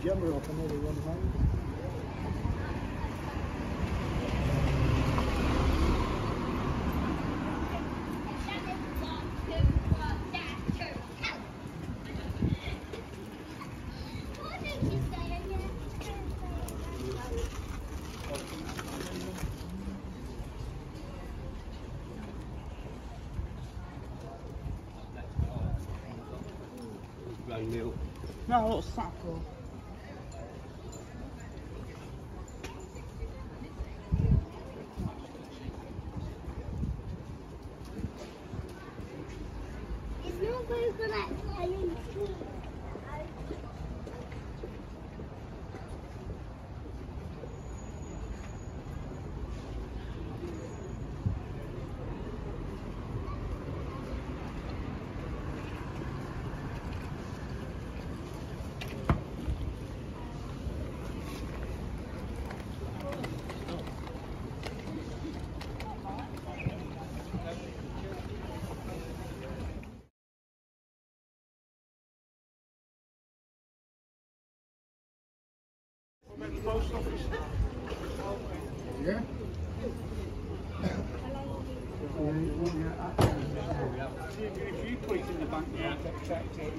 And nearly run home. Brand new. No, a little sack Ayuh! Telling truth. Yeah? If you put it in the bank, you have to it.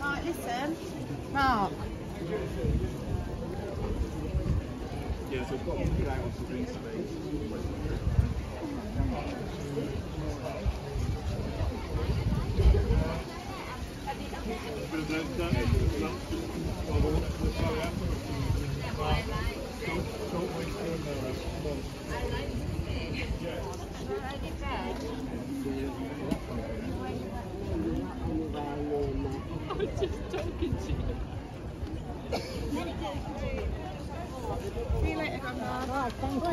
Right, listen. Mark. Yeah, so we've got to put out onto green space. just talking to you. See you later, Grandma. Oh, thank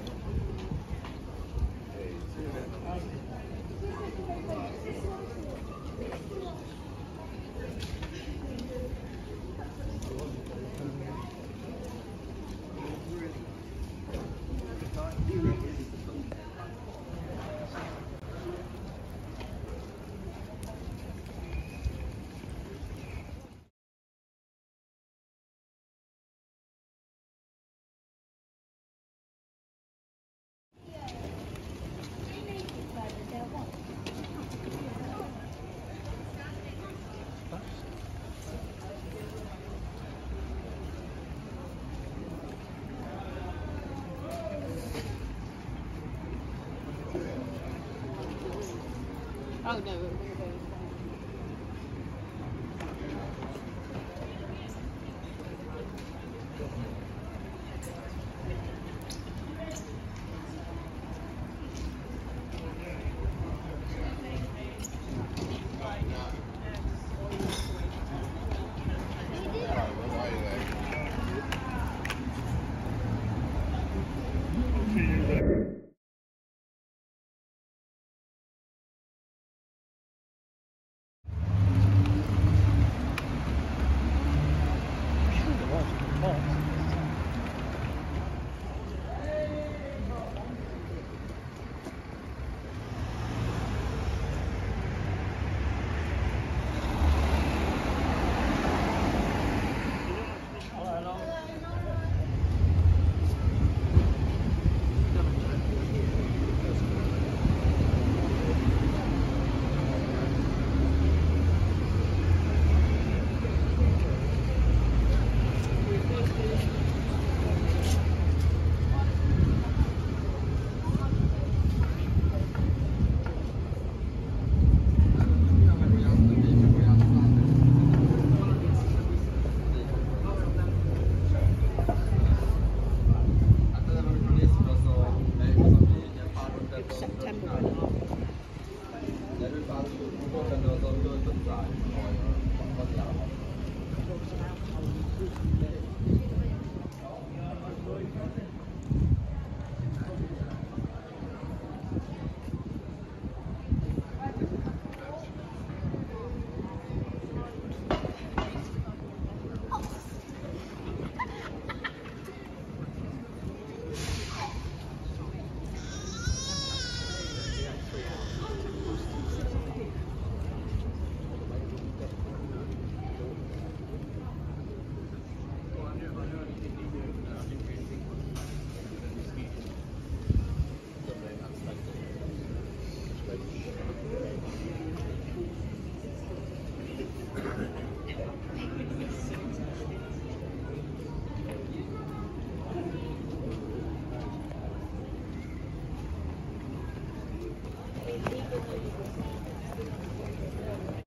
you. Oh no.